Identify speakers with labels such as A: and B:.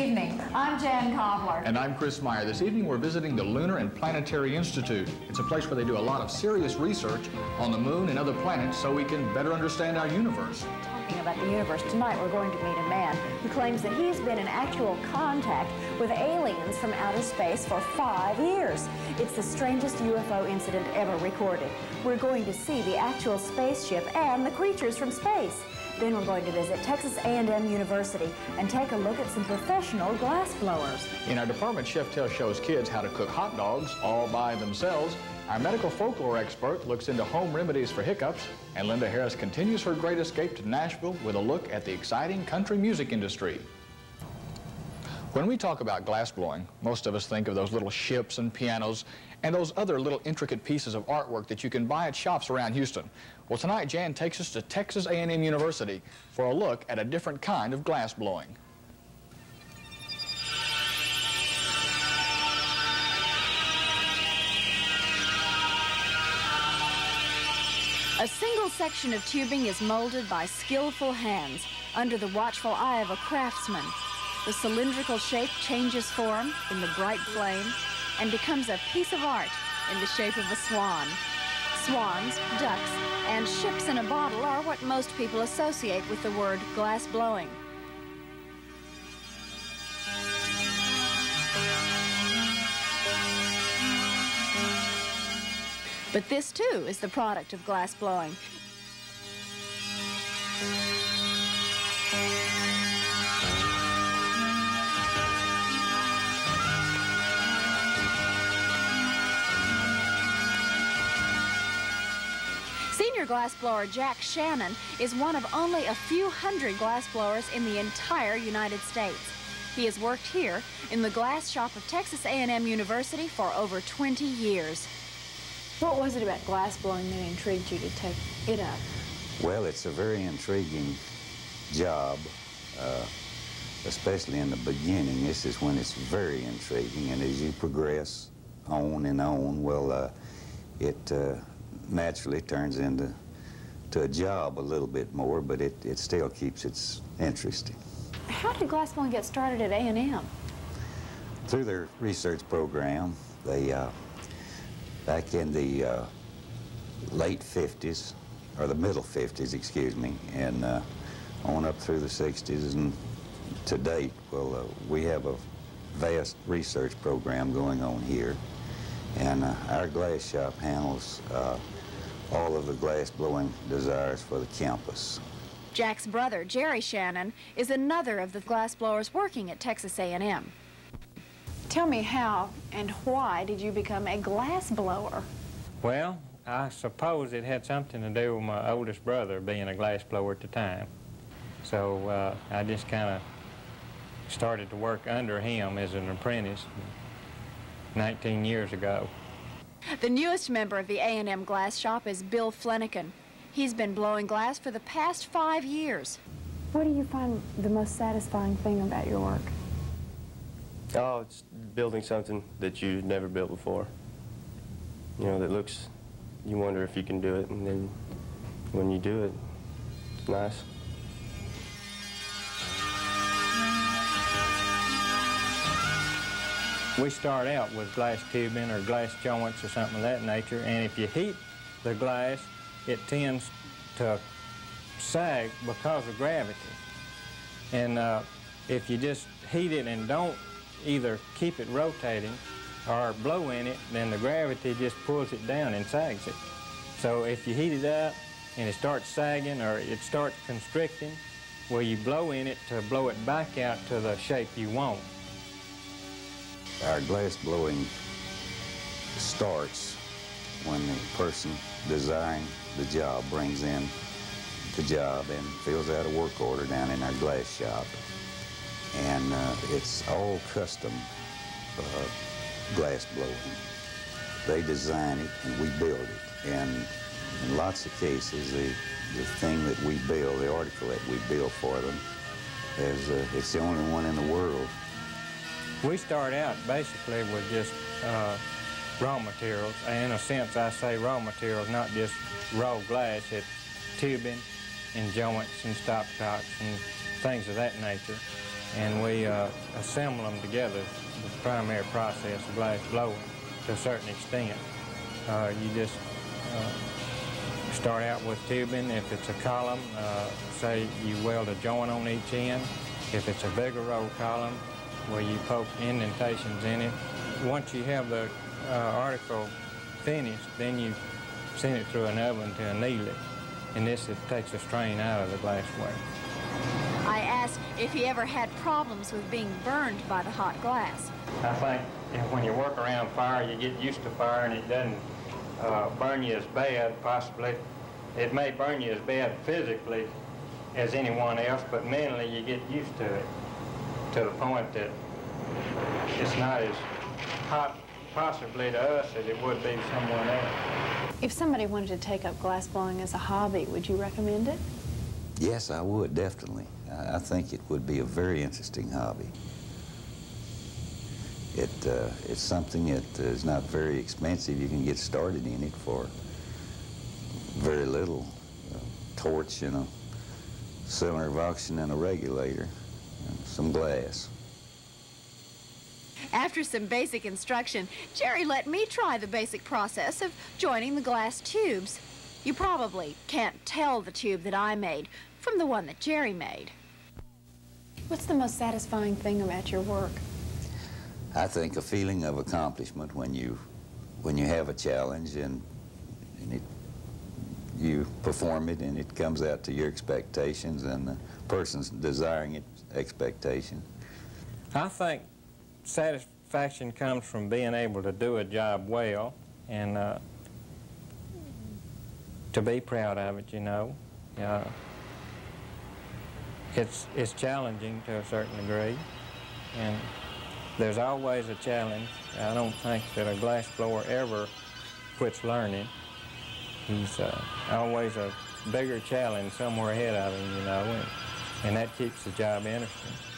A: evening. I'm Jan Cobbler.
B: And I'm Chris Meyer. This evening we're visiting the Lunar and Planetary Institute. It's a place where they do a lot of serious research on the moon and other planets so we can better understand our universe.
A: Talking about the universe, tonight we're going to meet a man who claims that he's been in actual contact with aliens from outer space for five years. It's the strangest UFO incident ever recorded. We're going to see the actual spaceship and the creatures from space. Then we're going to visit Texas A&M University and take a look at some professional glass blowers.
B: In our department, Chef Tell shows kids how to cook hot dogs all by themselves. Our medical folklore expert looks into home remedies for hiccups, and Linda Harris continues her great escape to Nashville with a look at the exciting country music industry. When we talk about glass blowing, most of us think of those little ships and pianos and those other little intricate pieces of artwork that you can buy at shops around Houston. Well, tonight Jan takes us to Texas A&M University for a look at a different kind of glass blowing.
A: A single section of tubing is molded by skillful hands under the watchful eye of a craftsman. The cylindrical shape changes form in the bright flame and becomes a piece of art in the shape of a swan. Swans, ducks, and ships in a bottle are what most people associate with the word glass blowing. But this too is the product of glass blowing. Senior glassblower Jack Shannon is one of only a few hundred glassblowers in the entire United States. He has worked here in the glass shop of Texas A&M University for over 20 years. What was it about glassblowing that intrigued you to take it up?
C: Well, it's a very intriguing job, uh, especially in the beginning. This is when it's very intriguing, and as you progress on and on, well, uh, it uh, naturally turns into to a job a little bit more, but it, it still keeps its interesting.
A: How did glassblowing get started at A&M?
C: Through their research program, they, uh, back in the uh, late 50s, or the middle 50s, excuse me, and uh, on up through the 60s and to date, well, uh, we have a vast research program going on here, and uh, our glass shop handles uh, all of the glass blowing desires for the campus.
A: Jack's brother, Jerry Shannon, is another of the glassblowers working at Texas A&M. Tell me how and why did you become a glass blower?
D: Well, I suppose it had something to do with my oldest brother being a glass blower at the time. So uh, I just kind of started to work under him as an apprentice 19 years ago.
A: The newest member of the A&M glass shop is Bill Flanagan. He's been blowing glass for the past five years. What do you find the most satisfying thing about your work?
E: Oh, it's building something that you've never built before. You know, that looks, you wonder if you can do it, and then when you do it, it's nice.
D: We start out with glass tubing or glass joints or something of that nature, and if you heat the glass, it tends to sag because of gravity. And uh, if you just heat it and don't either keep it rotating or blow in it, then the gravity just pulls it down and sags it. So if you heat it up and it starts sagging or it starts constricting, well, you blow in it to blow it back out to the shape you want.
C: Our glass blowing starts when the person desiring the job brings in the job and fills out a work order down in our glass shop. And uh, it's all custom uh, glass blowing. They design it and we build it. And in lots of cases, the, the thing that we build, the article that we build for them, is uh, it's the only one in the world
D: we start out basically with just uh, raw materials. In a sense, I say raw materials, not just raw glass. It's tubing and joints and stopcocks and things of that nature. and we uh, assemble them together, the primary process of glass blowing, to a certain extent. Uh, you just uh, start out with tubing. If it's a column, uh, say you weld a joint on each end. If it's a Vigreux column, where you poke indentations in it. Once you have the uh, article finished, then you send it through an oven to anneal it. And this it takes the strain out of the glassware.
A: I asked if he ever had problems with being burned by the hot glass.
D: I think if when you work around fire, you get used to fire and it doesn't uh, burn you as bad, possibly. It may burn you as bad physically as anyone else, but mentally you get used to it to the point that it's not as hot possibly to us as it would be to someone else.
F: If somebody wanted to take up glass blowing as a hobby, would you recommend it?
C: Yes, I would, definitely. I I think it would be a very interesting hobby. It, uh, it's something that is not very expensive. You can get started in it for very little. A torch and a cylinder of oxygen and a regulator, and some glass.
A: After some basic instruction, Jerry let me try the basic process of joining the glass tubes. You probably can't tell the tube that I made from the one that Jerry made.
F: What's the most satisfying thing about your work?
C: I think a feeling of accomplishment when you when you have a challenge and, and it, you perform it and it comes out to your expectations and the person's desiring it expectation.
D: I think satisfaction comes from being able to do a job well and uh, to be proud of it, you know. Uh, it's, it's challenging to a certain degree, and there's always a challenge. I don't think that a glass blower ever quits learning. He's uh, always a bigger challenge somewhere ahead of him, you know, and, and that keeps the job interesting.